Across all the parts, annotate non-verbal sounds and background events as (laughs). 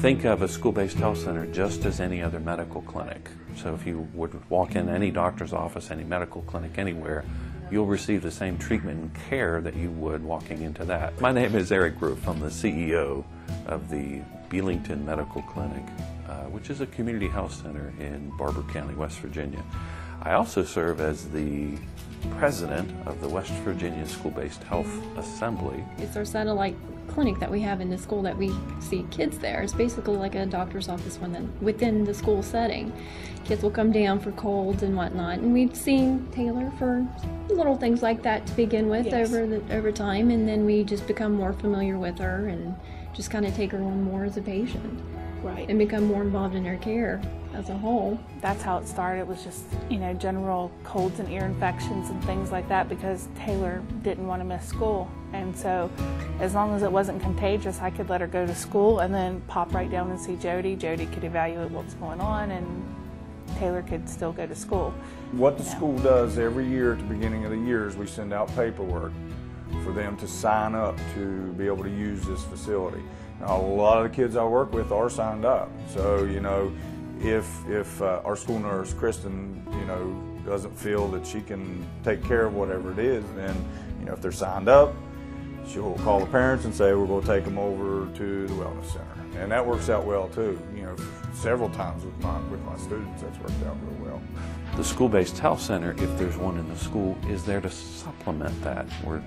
think of a school-based health center just as any other medical clinic. So if you would walk in any doctor's office, any medical clinic anywhere, you'll receive the same treatment and care that you would walking into that. My name is Eric Roof. I'm the CEO of the Belington Medical Clinic, uh, which is a community health center in Barbour County, West Virginia. I also serve as the president of the West Virginia School-Based Health Assembly. It's our satellite clinic that we have in the school that we see kids there. It's basically like a doctor's office within the school setting. Kids will come down for colds and whatnot, and we've seen Taylor for little things like that to begin with yes. over the, over time, and then we just become more familiar with her and just kind of take her on more as a patient. Right. And become more involved in her care as a whole. That's how it started. It was just, you know, general colds and ear infections and things like that because Taylor didn't want to miss school. And so as long as it wasn't contagious, I could let her go to school and then pop right down and see Jody. Jody could evaluate what's going on and Taylor could still go to school. What the school does every year at the beginning of the year is we send out paperwork for them to sign up to be able to use this facility. Now, a lot of the kids I work with are signed up. So, you know, if, if uh, our school nurse, Kristen, you know, doesn't feel that she can take care of whatever it is, then, you know, if they're signed up, she'll call the parents and say, we're going to take them over to the wellness center. And that works out well too. You know, several times with my, with my students, that's worked out real well. The school-based health center, if there's one in the school, is there to supplement that. We're,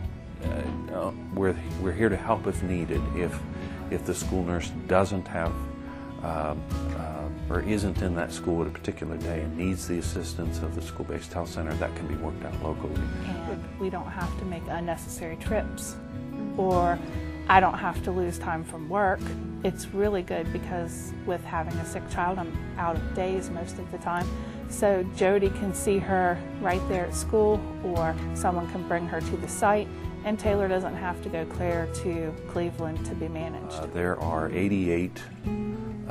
uh, we're, we're here to help if needed. If if the school nurse doesn't have uh, uh, or isn't in that school at a particular day and needs the assistance of the school-based health center, that can be worked out locally. And we don't have to make unnecessary trips or I don't have to lose time from work. It's really good because with having a sick child, I'm out of days most of the time. So Jody can see her right there at school or someone can bring her to the site and Taylor doesn't have to go clear to Cleveland to be managed. Uh, there are 88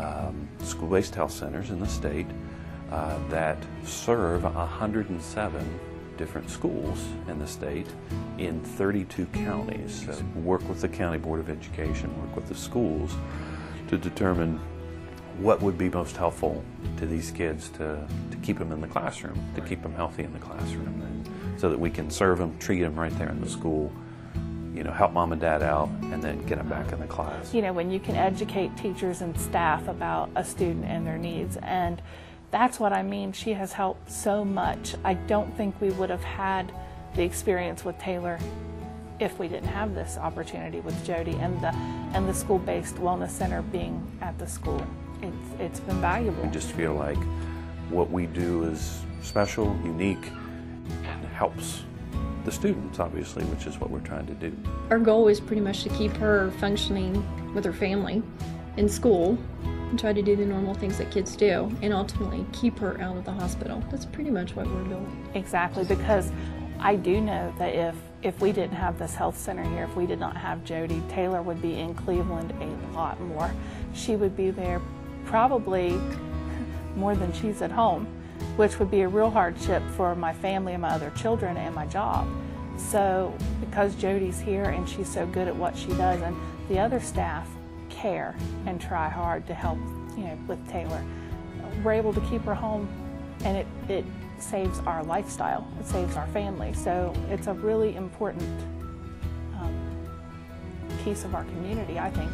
um, school-based health centers in the state uh, that serve 107 different schools in the state in 32 counties. So work with the County Board of Education, work with the schools to determine what would be most helpful to these kids to, to keep them in the classroom, to keep them healthy in the classroom, and so that we can serve them, treat them right there in the school you know, help mom and dad out and then get them back in the class. You know, when you can educate teachers and staff about a student and their needs. And that's what I mean. She has helped so much. I don't think we would have had the experience with Taylor if we didn't have this opportunity with Jody and the and the school-based wellness center being at the school. It's it's been valuable. We just feel like what we do is special, unique, and helps the students, obviously, which is what we're trying to do. Our goal is pretty much to keep her functioning with her family in school and try to do the normal things that kids do and ultimately keep her out of the hospital. That's pretty much what we're doing. Exactly, because I do know that if if we didn't have this health center here, if we did not have Jody, Taylor would be in Cleveland a lot more. She would be there probably (laughs) more than she's at home which would be a real hardship for my family and my other children and my job. So because Jody's here and she's so good at what she does and the other staff care and try hard to help you know, with Taylor, we're able to keep her home and it, it saves our lifestyle, it saves our family. So it's a really important um, piece of our community, I think,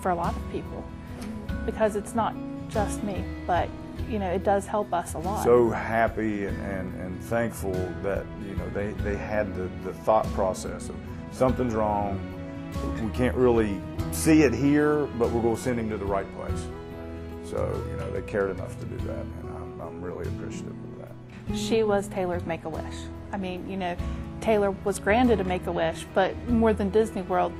for a lot of people because it's not just me, but you know, it does help us a lot. So happy and, and, and thankful that, you know, they, they had the, the thought process of something's wrong, we can't really see it here, but we're going to send him to the right place. So, you know, they cared enough to do that, and I'm, I'm really appreciative of that. She was Taylor's Make-A-Wish. I mean, you know, Taylor was granted a Make-A-Wish, but more than Disney World,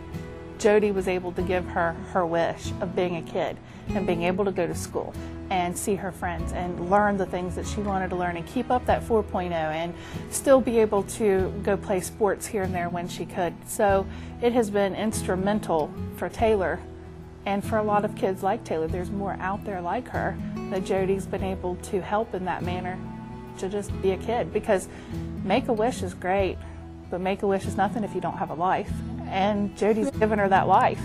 Jody was able to give her her wish of being a kid and being able to go to school and see her friends and learn the things that she wanted to learn and keep up that 4.0 and still be able to go play sports here and there when she could. So it has been instrumental for Taylor and for a lot of kids like Taylor. There's more out there like her that Jody's been able to help in that manner to just be a kid because Make-A-Wish is great, but Make-A-Wish is nothing if you don't have a life. And Jody's given her that life.